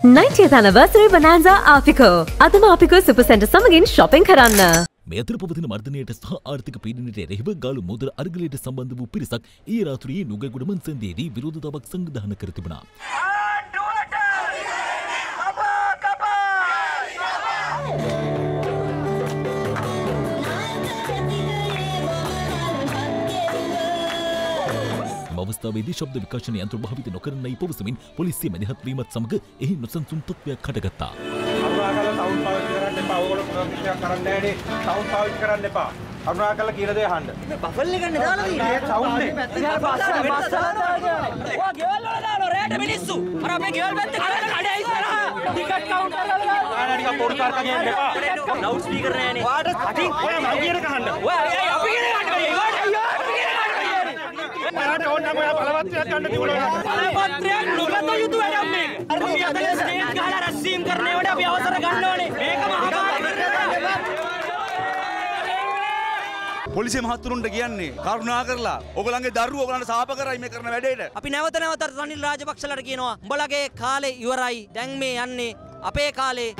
90th anniversary Bonanza Apico. අදම අපිකෝ සුප සැන්ට සමගින් shopping කරන්න. මේ අතර පවතින මර්ධනයට සහ ආර්ථික පීඩනයට එරෙහිව ගාලු මුදල් අරගලයට සම්බන්ධ වූ පිරිසක් ඊයේ රාත්‍රියේ නුගගොඩ මන්සන්දේදී විරෝධතාවක් සංවිධානය කර තිබුණා. අවස්ථාවේදී ශබ්ද විකාශන යන්ත්‍ර භාවිත නොකරන්නයි පවසමින් පොලිසිය මැදිහත් වීමත් සමග එහි නොසන්සුන් තත්ත්වයක් හටගත්තා. කරුණාකරලා සවුන්ඩ් පාවිච්චි කරන්න එපා. ඕගොල්ලෝ ප්‍රතික්ෂේප කරන්න නෑනේ. සවුන්ඩ් පාවිච්චි කරන්න එපා. කරුණාකරලා කියන දේ අහන්න. බෆල් එකනේ දාලා මේ සවුන්ඩ් එක. තියෙන්නේ. බස්සල බස්සල ඔයා ගෙවල් වල දානවා රැට මිනිස්සු. අර අපේ ගෙවල් පැත්තේ කඩන කඩේ ඉස්සරහා. ටිකට් කවුන්ටර් වල ආයෙ නිකන් පොඩි කාර්කා කියන්න එපා. ලවුඩ් ස්පීකර් නෑනේ. වාට කටින් ඔය මම කියන කහන්න. ඔයා ඇයි අපි කියන කඩ වෙයි. ඔයාට අයියෝ අපි කියන කඩ වෙයි. ඔයාට ඕන නම් ඔයා බලවත්වයක් ගන්න තිබුණා. බලපත්‍රයක් නොගත යුතු වැඩක් මේක. අපි අතන ස්ටේජ් ගහලා රැස්වීම් කරන ඒවට අපි අවසර ගන්න ඕනේ. මේක මහා පොලිසිය මහත්තුරුන්ට කියන්නේ කරුණා කරලා ඔගලන්ගේ දරුවෝ ඔයගලන්ට සාප කරයි මේ කරන වැඩේට. අපි නැවත නැවතත් රනිල් රාජපක්ෂලට කියනවා උඹලගේ කාලේ ඉවරයි දැන් මේ යන්නේ අපේ කාලේ